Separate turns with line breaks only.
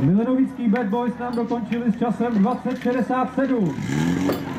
Milenovický Bad Boys nám dokončili s časem 2067.